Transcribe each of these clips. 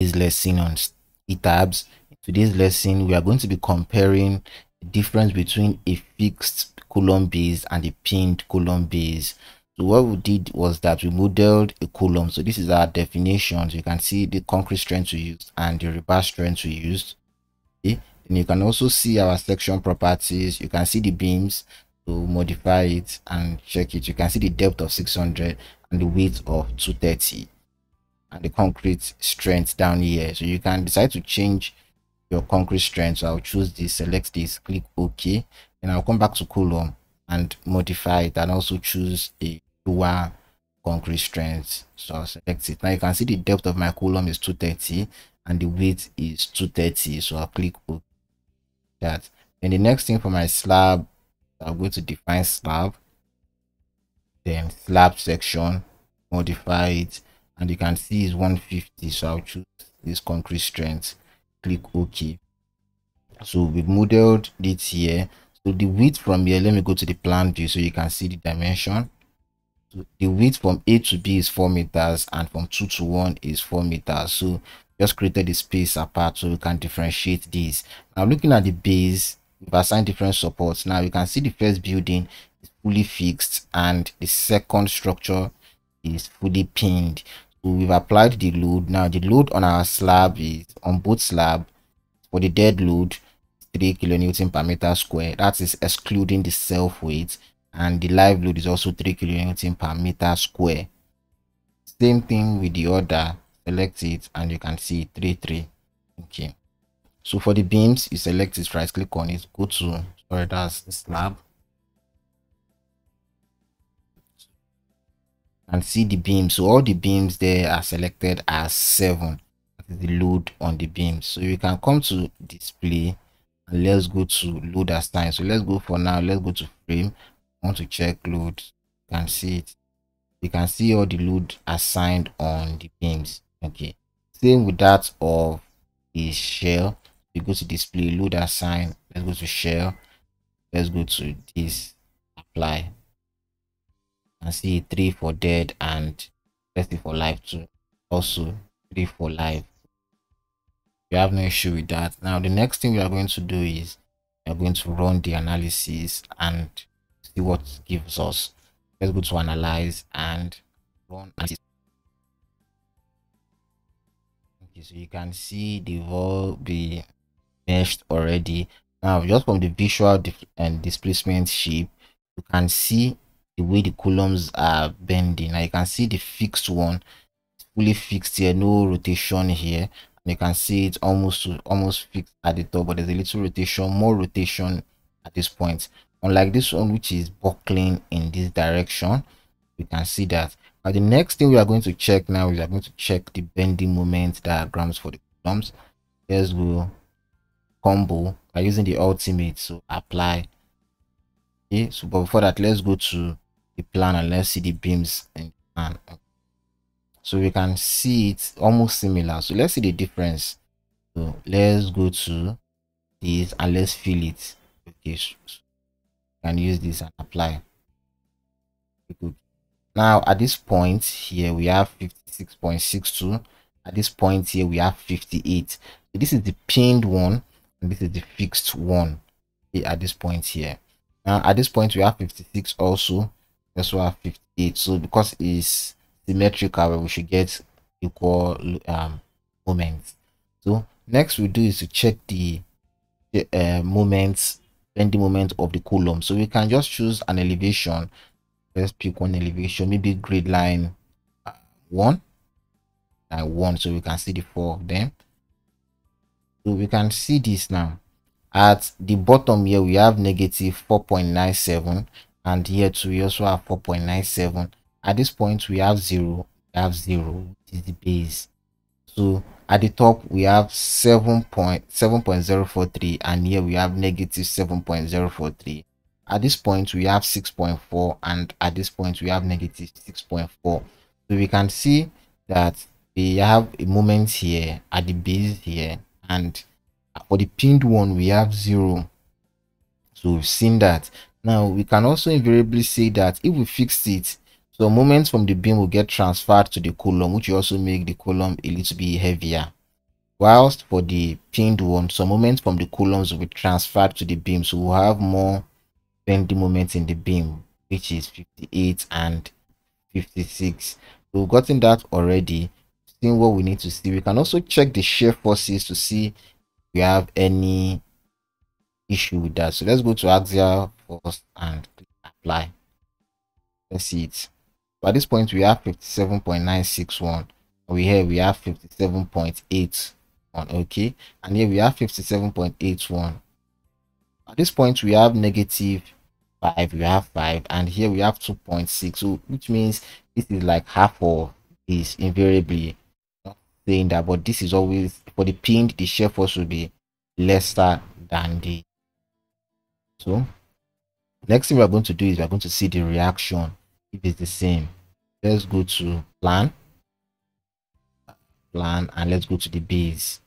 this lesson on ETABS. In today's lesson, we are going to be comparing the difference between a fixed column base and a pinned column base. So what we did was that we modeled a column. So this is our definitions. You can see the concrete strength we used and the rebar strength we used. Okay. And you can also see our section properties. You can see the beams to modify it and check it. You can see the depth of 600 and the width of 230 and the concrete strength down here. So you can decide to change your concrete strength. So i'll choose this select this click ok. And i'll come back to column and modify it and also choose a lower concrete strength. So i'll select it. Now you can see the depth of my column is 230 and the width is 230 so i'll click ok that. And the next thing for my slab i'll go to define slab then slab section modify it and you can see it's 150 so i'll choose this concrete strength. Click ok. So we've modeled it here. So the width from here let me go to the plan view so you can see the dimension. So the width from a to b is four meters and from two to one is four meters. So just created the space apart so we can differentiate these. Now looking at the base we've assigned different supports. Now you can see the first building is fully fixed and the second structure is fully pinned we've applied the load. Now the load on our slab is on both slab for the dead load 3 kilonewton per meter square. That is excluding the self weight and the live load is also 3 kilonewton per meter square. Same thing with the other. Select it and you can see 3 3 okay. So for the beams you select it right click on it go to sorry that's slab and see the beams. So all the beams there are selected as seven. The load on the beam so you can come to display and let's go to load assign so let's go for now. Let's go to frame. I want to check load. You can see it. You can see all the load assigned on the beams. Okay. Same with that of the shell. You go to display load assign let's go to shell. Let's go to this apply and see three for dead and let's see for life too. Also three for life. You have no issue with that. Now the next thing we are going to do is we are going to run the analysis and see what gives us. Let's go to analyze and run analysis. okay so you can see the wall be meshed already. Now just from the visual and uh, displacement shape you can see the way the columns are bending. Now you can see the fixed one fully fixed here no rotation here. And you can see it's almost almost fixed at the top but there's a little rotation more rotation at this point. Unlike this one which is buckling in this direction you can see that. Now the next thing we are going to check now is we are going to check the bending moment diagrams for the columns. Let's go combo. By using the ultimate so apply. Okay so but before that let's go to the plan and let's see the beams and plan. So we can see it's almost similar. So let's see the difference. So let's go to this and let's fill it. Okay so can use this and apply. Now at this point here we have 56.62 at this point here we have 58 so this is the pinned one and this is the fixed one at this point here. Now at this point we have 56 also that's why 58 so because it's symmetrical we should get equal um moments so next we do is to check the, the uh, moments bending moment of the column. So we can just choose an elevation. Let's pick one elevation maybe grid line uh, one. And one so we can see the four of them. So we can see this now. At the bottom here we have negative 4.97 and here too we also have 4.97 at this point we have zero we have zero which is the base. So at the top we have 7.7.043 and here we have negative 7.043 at this point we have 6.4 and at this point we have negative 6.4 so we can see that we have a moment here at the base here and for the pinned one we have zero. So we've seen that now we can also invariably say that if we fix it, so moments from the beam will get transferred to the column, which will also make the column a little bit heavier. whilst for the pinned one some moments from the columns will be transferred to the beam so we'll have more bending moments in the beam which is 58 and 56 we've gotten that already seeing what we need to see we can also check the shear forces to see if we have any issue with that. So let's go to axial force and apply. Let's see it. So at this point we have 57.961 we here we have 57.8 okay? And here we have 57.81 at this point we have negative 5 we have 5 and here we have 2.6 so which means this is like half of is invariably. Saying that but this is always for the pinned the shear force will be lesser than the so next thing we're going to do is we're going to see the reaction if it's the same. Let's go to plan plan and let's go to the base.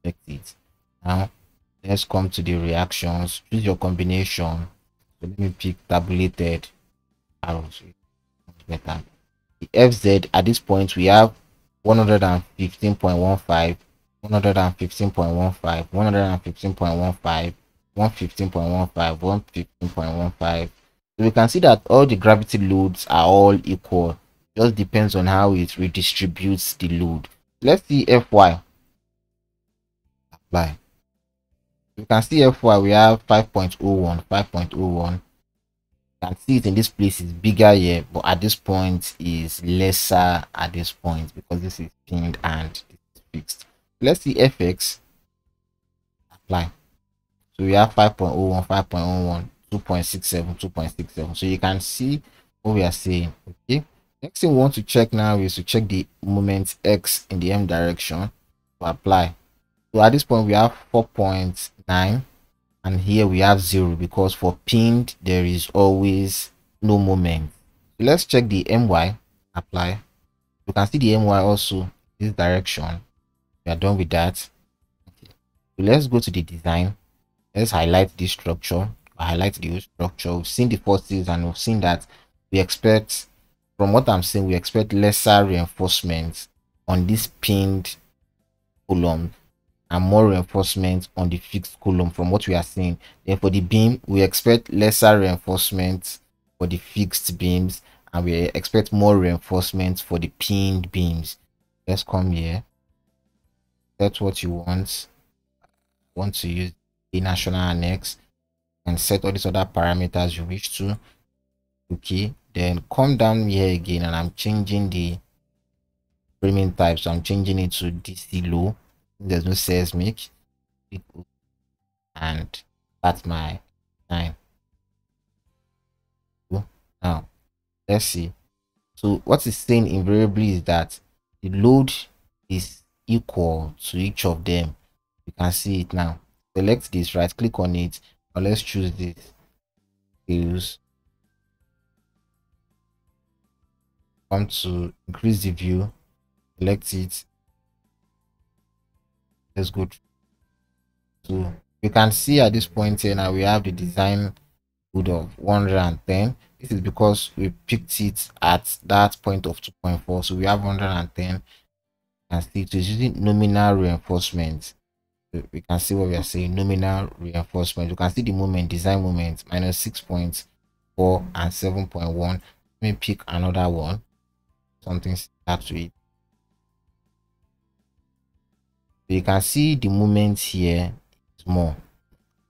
Select it. Now let's come to the reactions. Choose your combination. So let me pick tabulated arrows. Better. The fz at this point we have 115.15 115.15 115.15 115.15 115.15 so we can see that all the gravity loads are all equal. Just depends on how it redistributes the load. Let's see fy apply. You can see fy we have 5.01 5.01 you can see it in this place is bigger here but at this point is lesser at this point because this is pinned and fixed. Let's see fx apply so we have 5.01 5.01 2.67 2.67 so you can see what we are saying okay? Next thing we want to check now is to check the moment x in the m direction to apply. So at this point we have 4.9 and here we have zero because for pinned there is always no moment. So let's check the my apply. You can see the my also this direction. We are done with that. Okay. so let's go to the design let's highlight this structure. I highlight the structure we've seen the forces and we've seen that we expect from what i'm saying we expect lesser reinforcements on this pinned column and more reinforcement on the fixed column from what we are seeing. Then for the beam we expect lesser reinforcement for the fixed beams and we expect more reinforcement for the pinned beams. Let's come here. That's what you want. Want to use the national annex and set all these other parameters you wish to. Okay then come down here again and i'm changing the framing type so i'm changing it to dc low. There's no seismic. And that's my time now let's see. So what is saying invariably is that the load is equal to each of them. You can see it now select this right click on it. Or let's choose this. Use. Come to increase the view. Select it. Let's go so you can see at this point here now we have the design load of 110 this is because we picked it at that point of 2.4 so we have 110 and see it is using nominal reinforcement we can see what we are saying nominal reinforcement. You can see the moment design moment minus 6.4 and 7.1 let me pick another one. Something similar to it. You can see the moment here is more.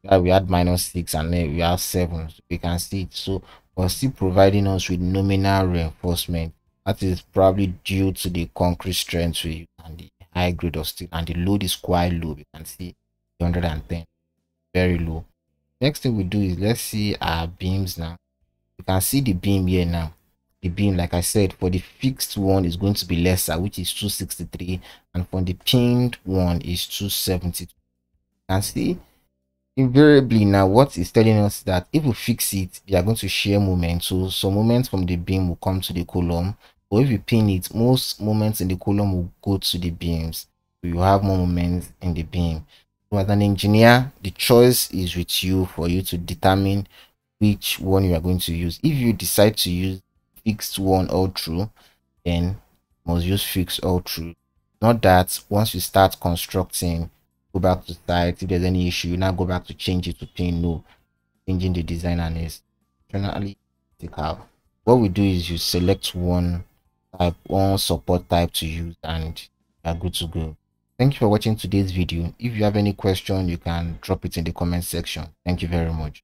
Yeah, we had minus 6 and then we have 7 so you can see it. So we're still providing us with nominal reinforcement. That is probably due to the concrete strength we and the high grade of steel and the load is quite low. You can see 110 very low. Next thing we do is let's see our beams now. You can see the beam here now. The beam like i said for the fixed one is going to be lesser which is 263 and for the pinned one is 270 you can see invariably now what is telling us that if we fix it they are going to share moment so some moments from the beam will come to the column if you pin it most moments in the column will go to the beams. You have more moments in the beam. So as an engineer the choice is with you for you to determine which one you are going to use. If you decide to use fixed one all through then must use fixed all through. Not that once you start constructing go back to site. If there's any issue you now go back to change it to pin. No changing the design and is generally critical what we do is you select one type one support type to use and you're good to go. Thank you for watching today's video. If you have any question you can drop it in the comment section. Thank you very much